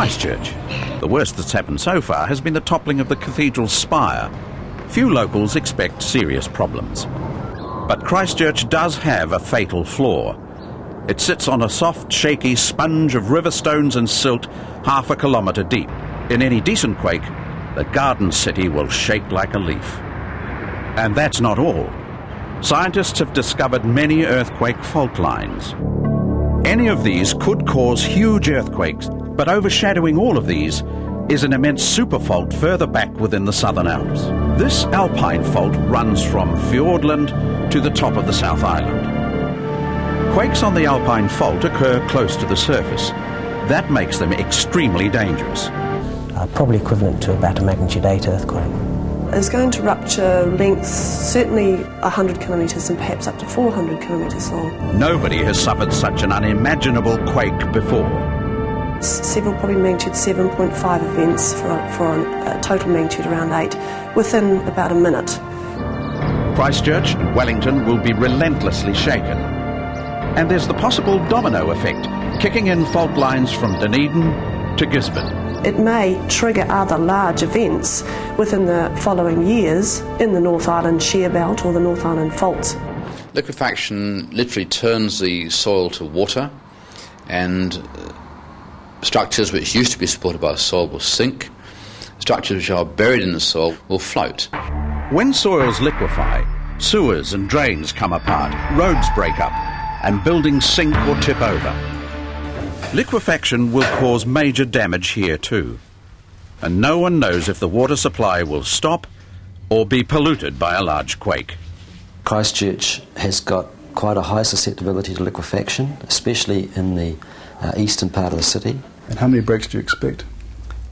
Christchurch. The worst that's happened so far has been the toppling of the cathedral's spire. Few locals expect serious problems. But Christchurch does have a fatal flaw. It sits on a soft, shaky sponge of river stones and silt half a kilometre deep. In any decent quake, the garden city will shake like a leaf. And that's not all. Scientists have discovered many earthquake fault lines. Any of these could cause huge earthquakes, but overshadowing all of these is an immense superfault further back within the Southern Alps. This alpine fault runs from Fiordland to the top of the South Island. Quakes on the alpine fault occur close to the surface. That makes them extremely dangerous. Uh, probably equivalent to about a magnitude 8 earthquake. Is going to rupture lengths certainly 100 kilometres and perhaps up to 400 kilometres long. Nobody has suffered such an unimaginable quake before. Several probably magnitude 7.5 events for, a, for a total magnitude around 8 within about a minute. Christchurch and Wellington will be relentlessly shaken. And there's the possible domino effect, kicking in fault lines from Dunedin to Gisborne. It may trigger other large events within the following years in the North Island shear belt or the North Island faults. Liquefaction literally turns the soil to water, and structures which used to be supported by the soil will sink. Structures which are buried in the soil will float. When soils liquefy, sewers and drains come apart, roads break up, and buildings sink or tip over. Liquefaction will cause major damage here too. And no one knows if the water supply will stop or be polluted by a large quake. Christchurch has got quite a high susceptibility to liquefaction, especially in the uh, eastern part of the city. And how many breaks do you expect?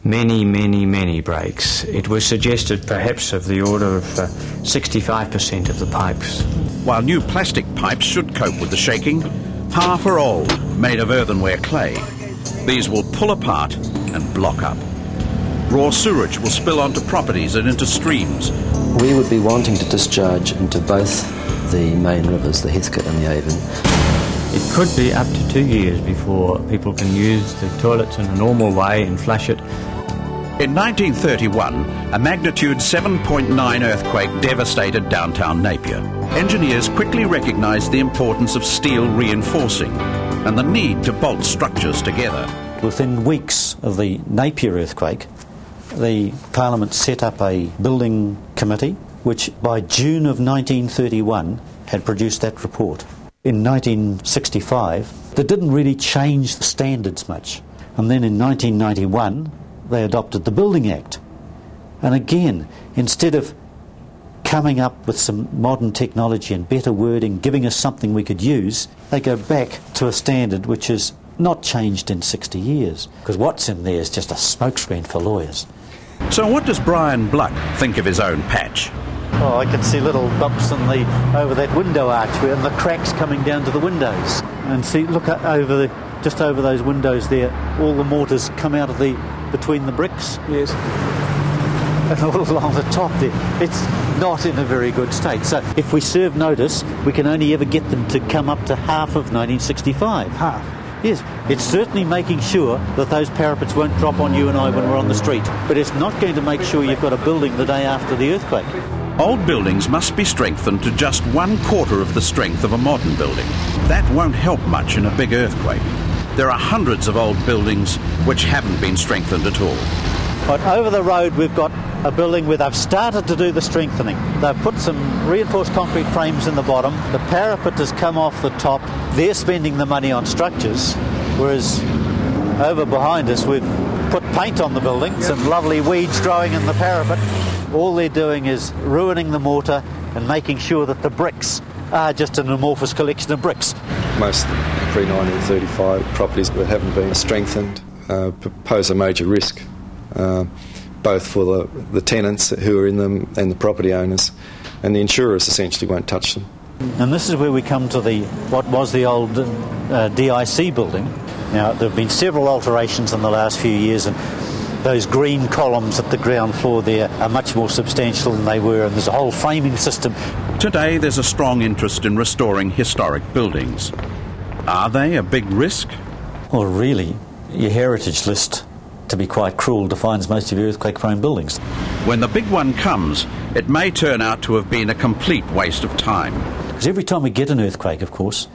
Many, many, many breaks. It was suggested perhaps of the order of uh, 65% of the pipes. While new plastic pipes should cope with the shaking, half are old, made of earthenware clay. These will pull apart and block up. Raw sewage will spill onto properties and into streams. We would be wanting to discharge into both the main rivers, the Heathcote and the Avon. It could be up to two years before people can use the toilets in a normal way and flush it. In 1931, a magnitude 7.9 earthquake devastated downtown Napier. Engineers quickly recognised the importance of steel reinforcing and the need to bolt structures together. Within weeks of the Napier earthquake, the Parliament set up a building committee which by June of 1931 had produced that report. In 1965, that didn't really change the standards much. And then in 1991, they adopted the Building Act. And again, instead of coming up with some modern technology and better wording, giving us something we could use, they go back to a standard which is not changed in 60 years. Because what's in there is just a smokescreen for lawyers. So, what does Brian Bluck think of his own patch? Oh, I can see little bumps in the over that window archway and the cracks coming down to the windows. And see, look over the just over those windows there. All the mortars come out of the between the bricks. Yes. And all along the top there, it's not in a very good state. So, if we serve notice, we can only ever get them to come up to half of 1965. Half. Yes, it's certainly making sure that those parapets won't drop on you and I when we're on the street. But it's not going to make sure you've got a building the day after the earthquake. Old buildings must be strengthened to just one quarter of the strength of a modern building. That won't help much in a big earthquake. There are hundreds of old buildings which haven't been strengthened at all. But over the road, we've got a building where they've started to do the strengthening. They've put some reinforced concrete frames in the bottom. The parapet has come off the top. They're spending the money on structures, whereas over behind us, we've put paint on the building, some lovely weeds growing in the parapet. All they're doing is ruining the mortar and making sure that the bricks are just an amorphous collection of bricks. Most pre 1935 properties that haven't been strengthened uh, pose a major risk, uh, both for the, the tenants who are in them and the property owners, and the insurers essentially won't touch them. And this is where we come to the what was the old uh, DIC building. Now there have been several alterations in the last few years, and those green columns at the ground floor there are much more substantial than they were, and there's a whole framing system. Today, there's a strong interest in restoring historic buildings. Are they a big risk? Well, really, your heritage list to be quite cruel, defines most of your earthquake-prone buildings. When the big one comes, it may turn out to have been a complete waste of time. Because every time we get an earthquake, of course,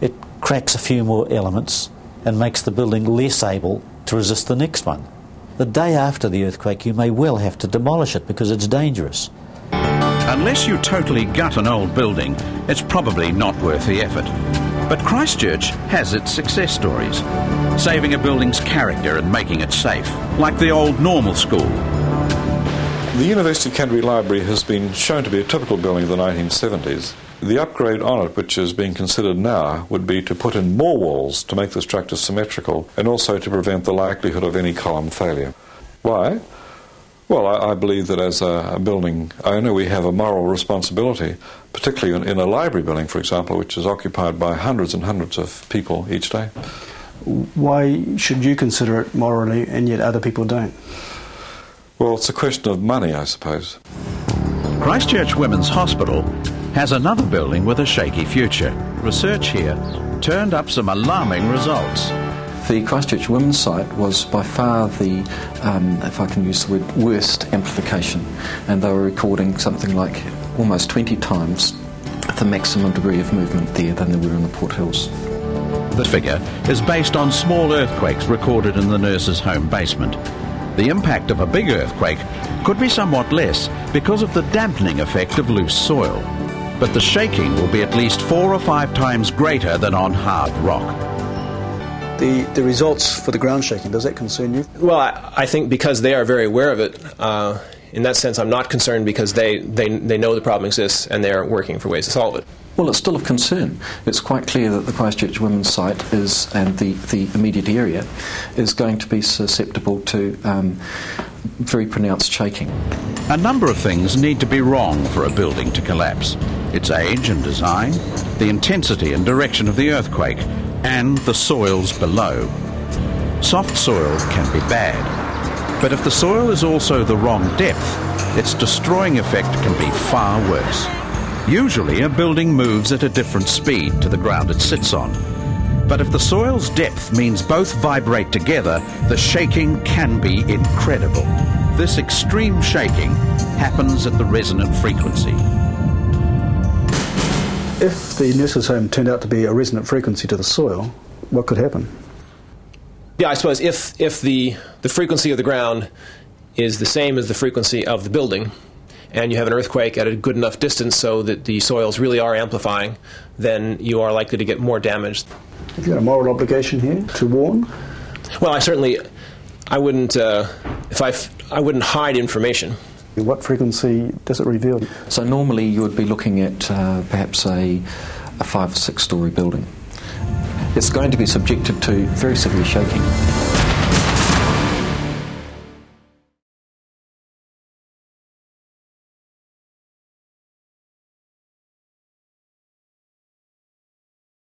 it cracks a few more elements and makes the building less able to resist the next one. The day after the earthquake, you may well have to demolish it because it's dangerous. Unless you totally gut an old building, it's probably not worth the effort. But Christchurch has its success stories, saving a building's character and making it safe, like the old normal school. The University of Canterbury Library has been shown to be a typical building of the 1970s. The upgrade on it, which is being considered now, would be to put in more walls to make the structure symmetrical and also to prevent the likelihood of any column failure. Why? Well, I, I believe that as a, a, building owner, we have a moral responsibility, particularly in, in, a library building, for example, which is occupied by hundreds and hundreds of people each day. Why should you consider it morally and yet other people don't? Well, it's a question of money, I suppose. Christchurch Women's Hospital has another building with a shaky future. Research here turned up some alarming results. The Christchurch Women's site was by far the, um, if I can use the word, worst amplification, and they were recording something like almost 20 times the maximum degree of movement there than there were in the Port Hills. The figure is based on small earthquakes recorded in the nurse's home basement. The impact of a big earthquake could be somewhat less because of the dampening effect of loose soil. But the shaking will be at least four or five times greater than on hard rock. The, the results for the ground shaking, does that concern you? Well, I, I think because they are very aware of it, uh, in that sense, I'm not concerned because they, they, they know the problem exists and they're working for ways to solve it. Well, it's still of concern. It's quite clear that the Christchurch Women's site is, and the, the immediate area, is going to be susceptible to um, very pronounced shaking. A number of things need to be wrong for a building to collapse its age and design, the intensity and direction of the earthquake, and the soils below. Soft soil can be bad, but if the soil is also the wrong depth, its destroying effect can be far worse. Usually a building moves at a different speed to the ground it sits on. But if the soil's depth means both vibrate together, the shaking can be incredible. This extreme shaking happens at the resonant frequency. If the nurse's home turned out to be a resonant frequency to the soil, what could happen? Yeah, I suppose if, if the, the frequency of the ground is the same as the frequency of the building, and you have an earthquake at a good enough distance so that the soils really are amplifying, then you are likely to get more damage. Have you got a moral obligation here to warn? Well, I certainly, I wouldn't, uh, if I, I wouldn't hide information. What frequency does it reveal? So normally you would be looking at uh, perhaps a, a five or six story building. It's going to be subjected to very severe shaking.